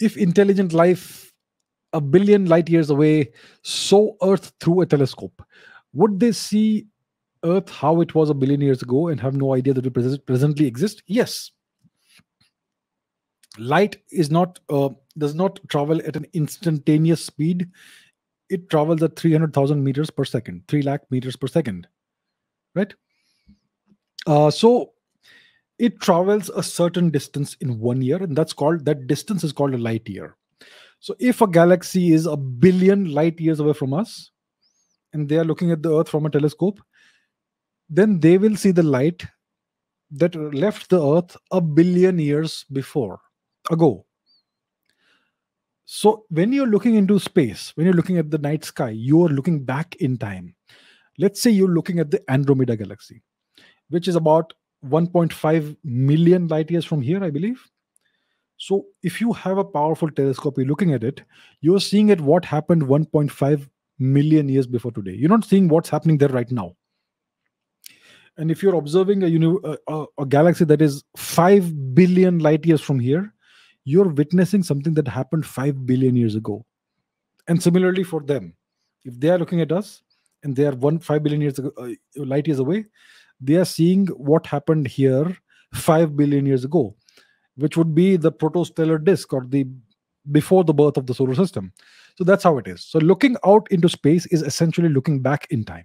if intelligent life a billion light years away saw Earth through a telescope, would they see Earth how it was a billion years ago and have no idea that it pres- presently exists? Yes. Light is not uh, does not travel at an instantaneous speed. It travels at 300,000 meters per second, 3 lakh meters per second, right? Uh, so it travels a certain distance in one year, and that's called that distance is called a light year. So if a galaxy is a billion light years away from us, and they are looking at the Earth from a telescope, then they will see the light that left the Earth a billion years before ago. So when you're looking into space, when you're looking at the night sky, you are looking back in time. Let's say you're looking at the Andromeda galaxy, which is about 1.5 million light years from here, I believe. So if you have a powerful telescope, you're looking at it, you're seeing at what happened 1.5 million years before today. You're not seeing what's happening there right now. And if you're observing a, uni- a, a galaxy that is 5 billion light years from here, you're witnessing something that happened 5 billion years ago. And similarly for them, if they are looking at us and they are 1 5 billion years ago, uh, light years away, they are seeing what happened here 5 billion years ago, which would be the protostellar disk or the before the birth of the solar system. So that's how it is. So looking out into space is essentially looking back in time.